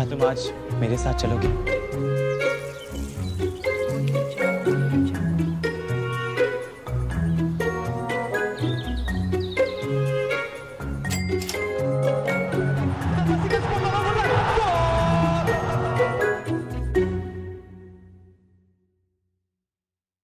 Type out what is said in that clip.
क्या तुम आज मेरे साथ चलोगे?